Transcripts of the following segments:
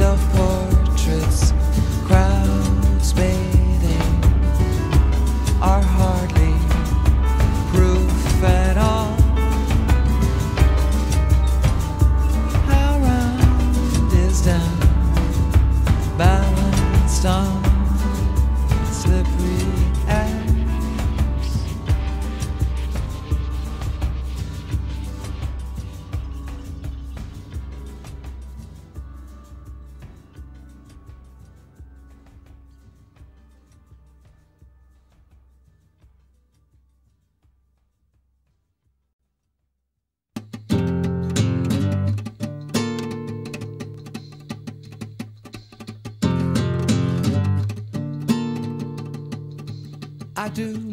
Self do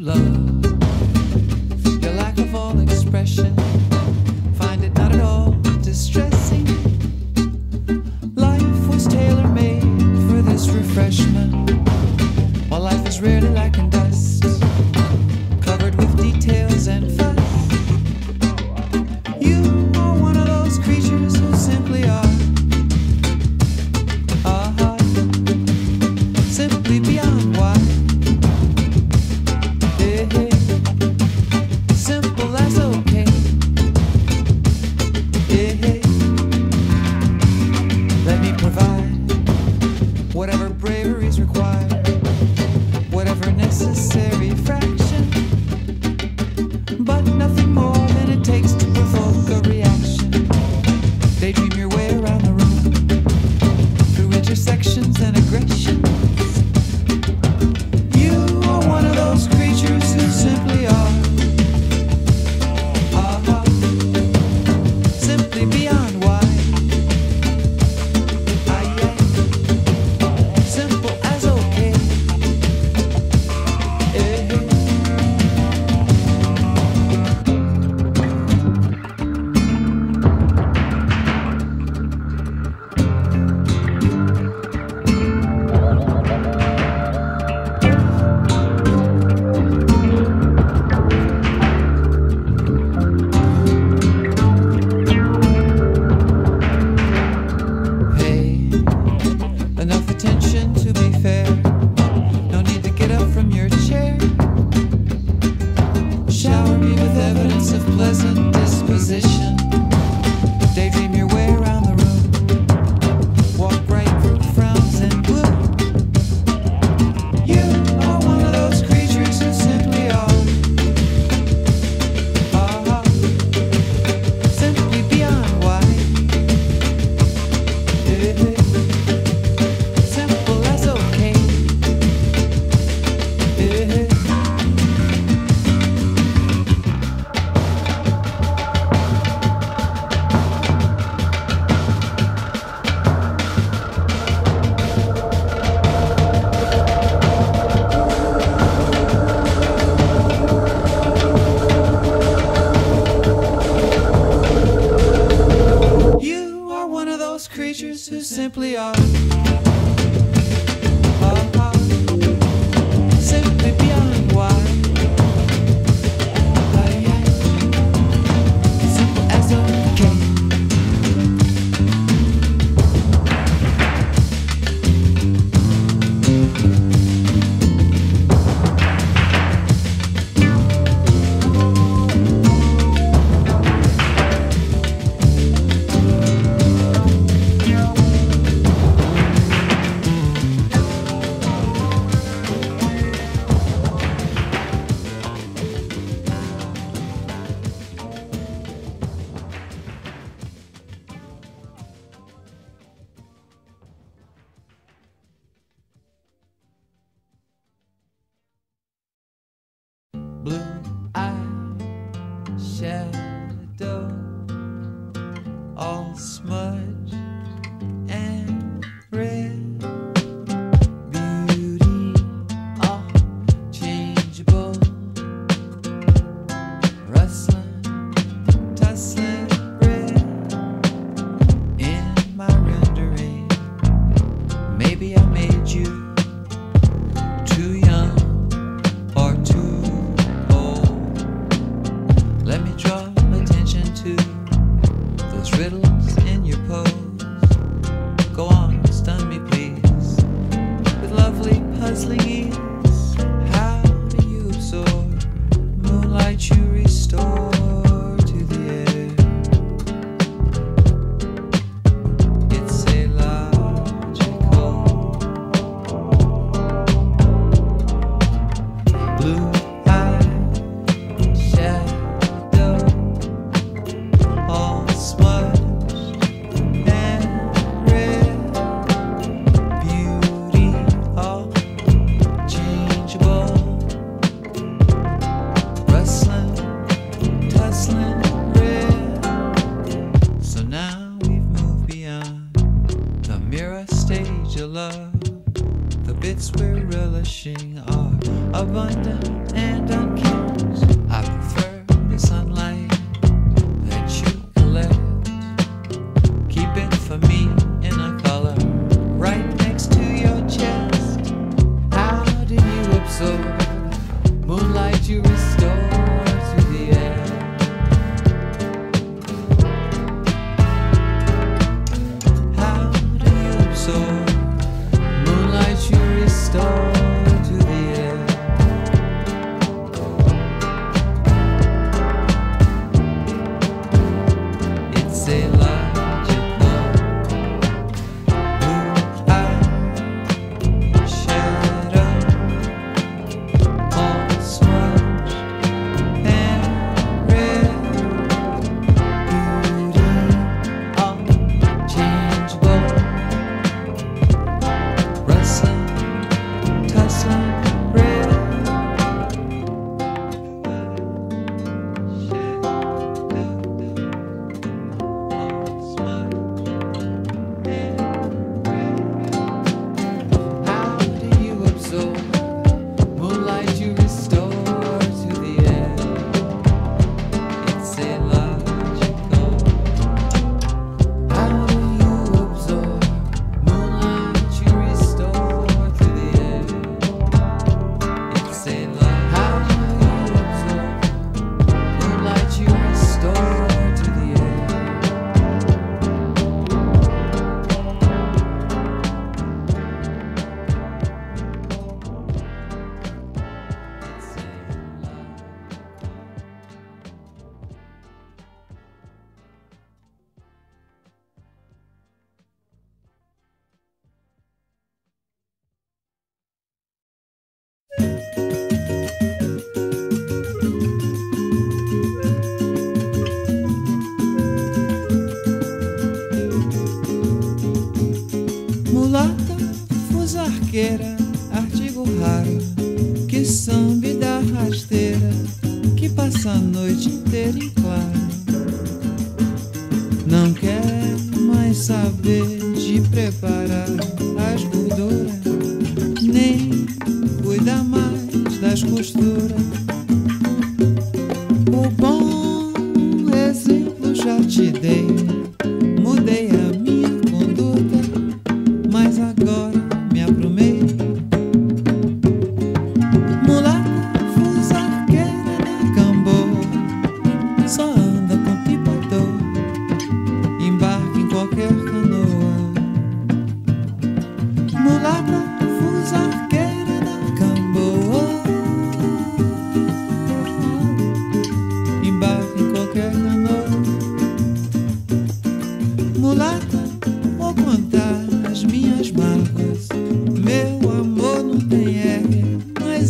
hoguera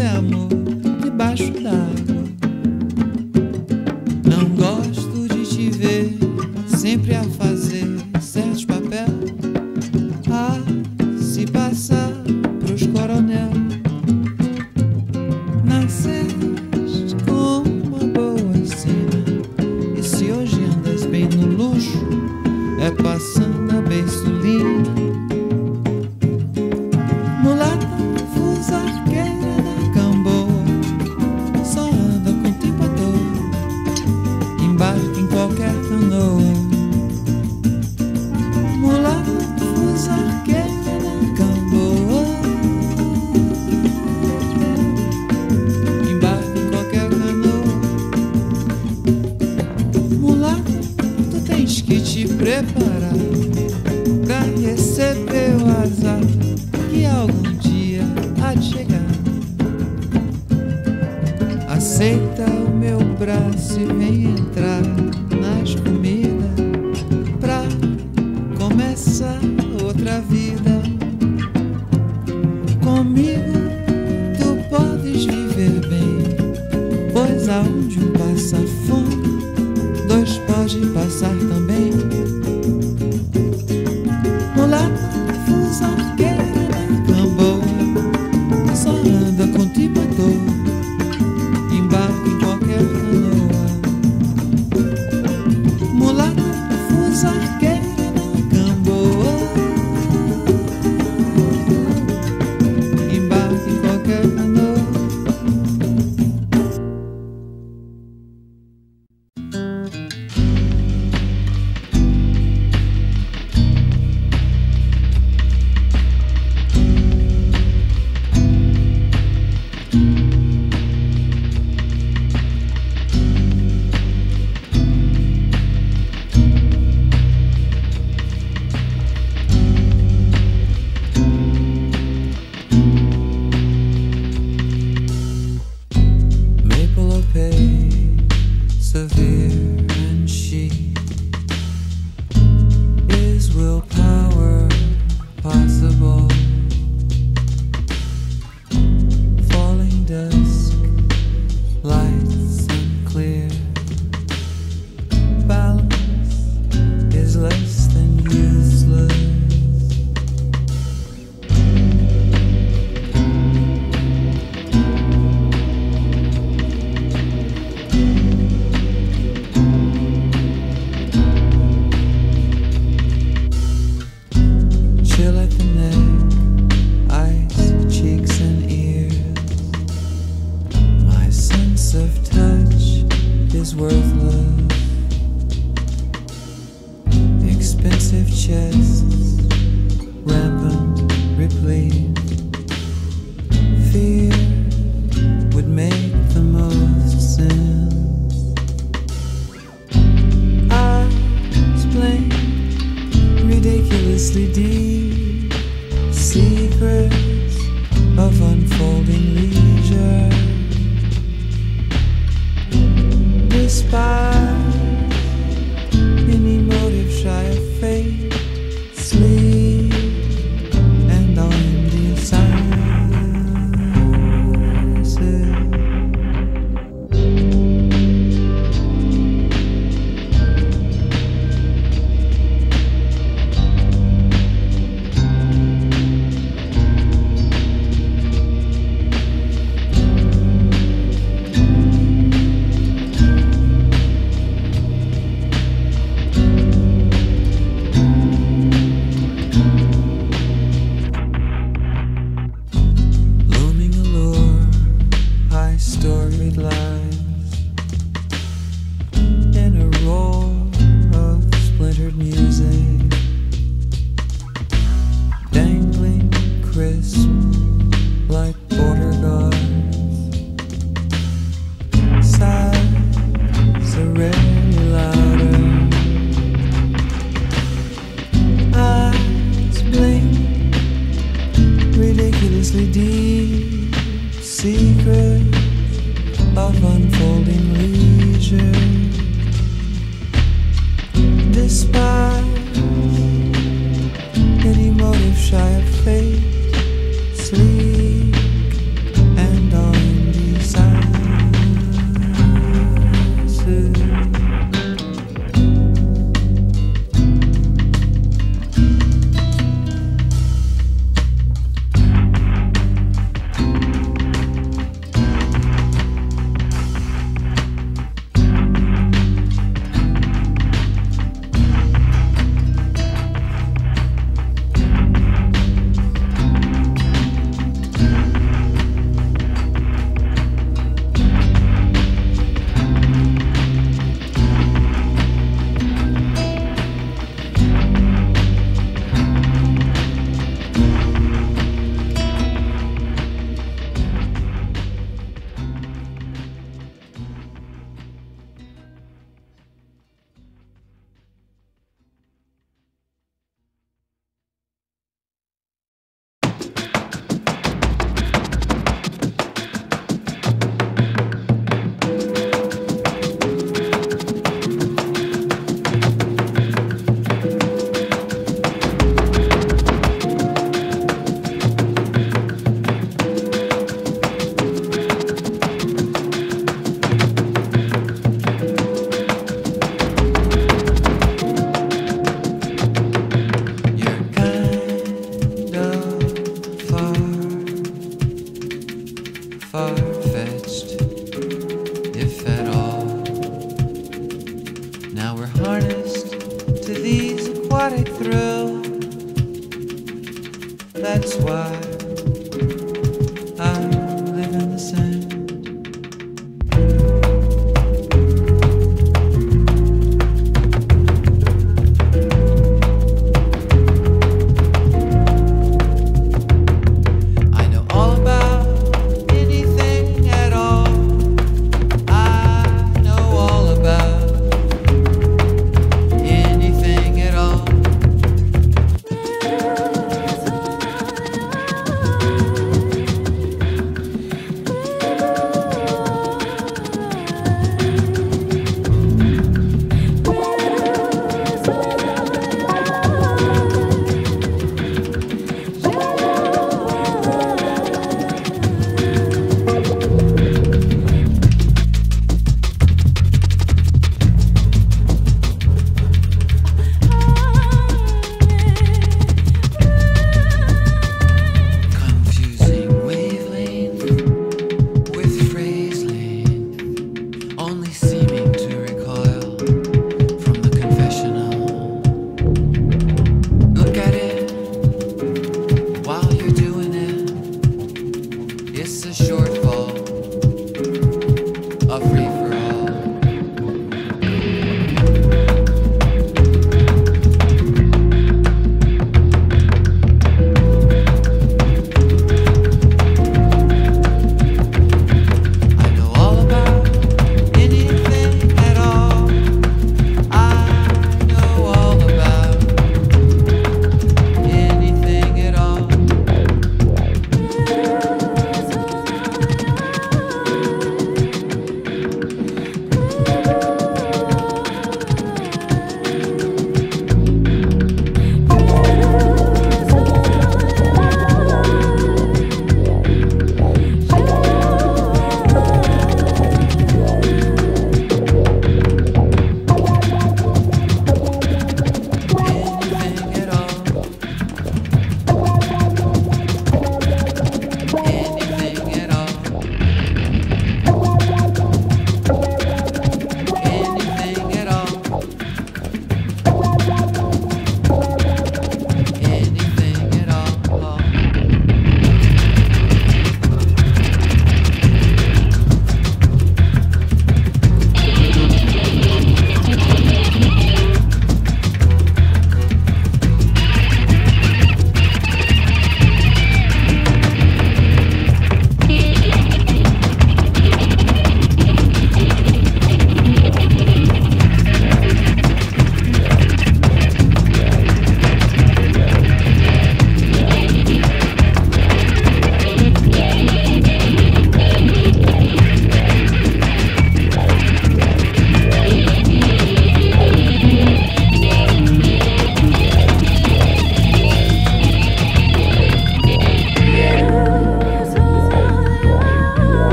amo. Of touch is worthless. Expensive chests,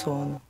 sono.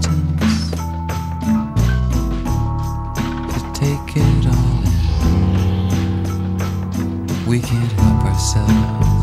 to take it all in. We can't help ourselves.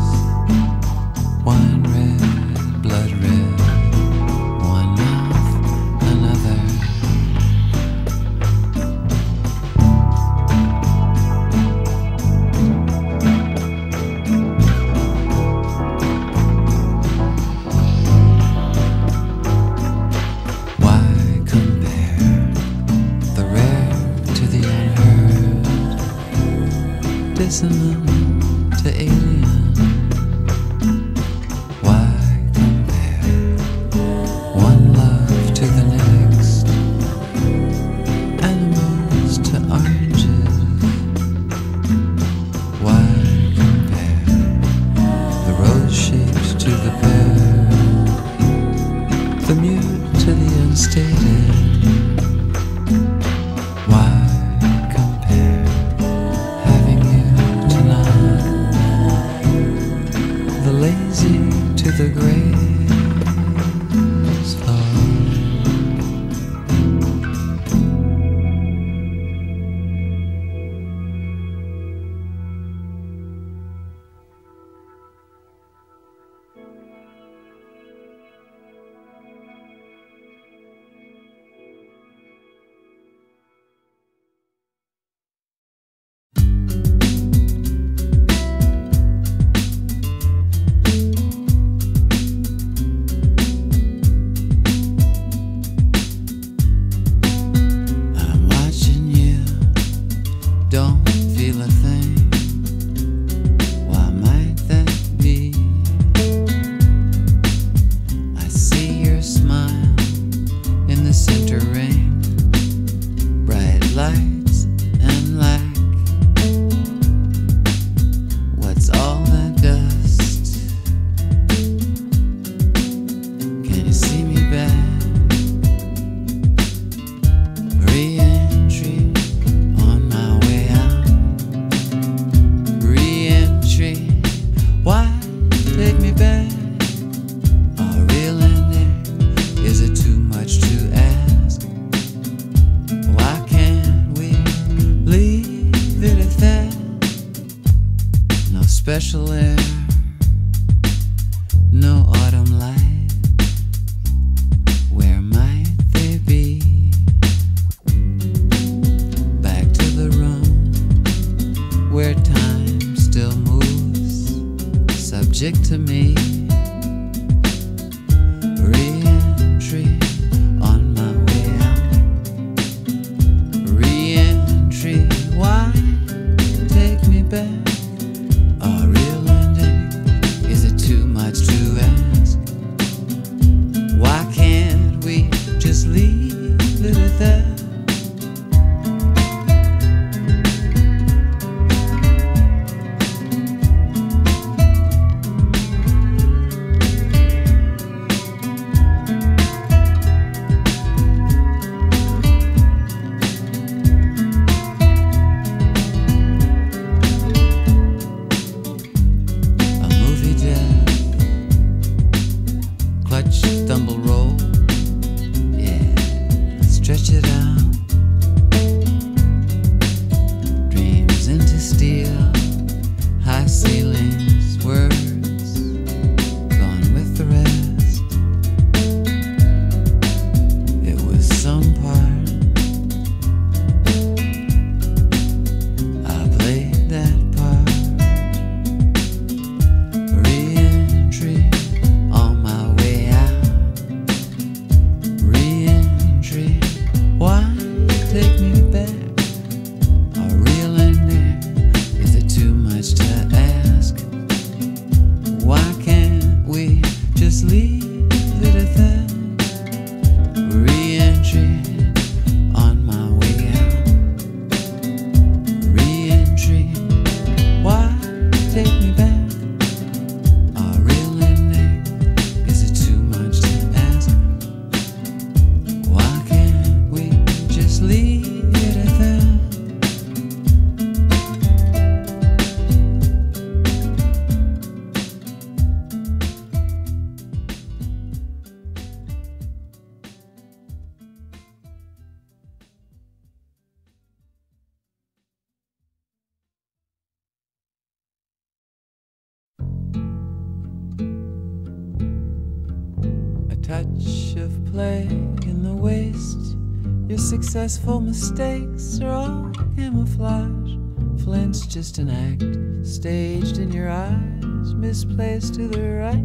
Successful mistakes are all camouflage. Flint's just an act staged in your eyes, misplaced to the right,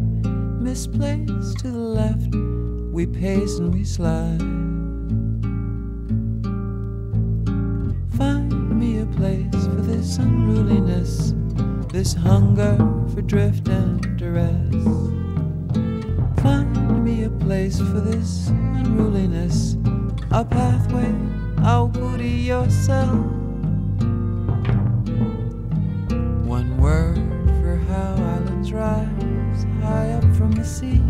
misplaced to the left. We pace and we slide. Find me a place for this unruliness, this hunger for drift and duress. Find me a place for this unruliness, a pathway. I'll goody yourself. One word for how islands rise high up from the sea.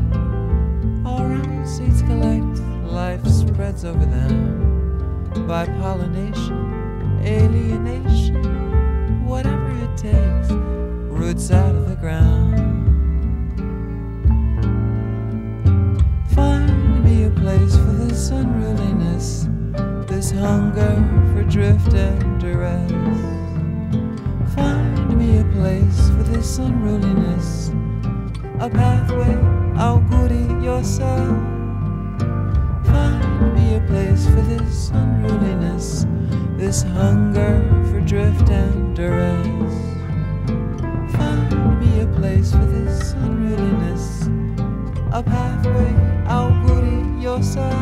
All round seeds collect, life spreads over them by pollination, alienation, whatever it takes, roots out of the ground. This unruliness, this hunger for drift and duress. Find me a place for this unruliness, a pathway, I'll goody yourself. Find me a place for this unruliness, this hunger for drift and duress. Find me a place for this unruliness, a pathway, I'll goody yourself.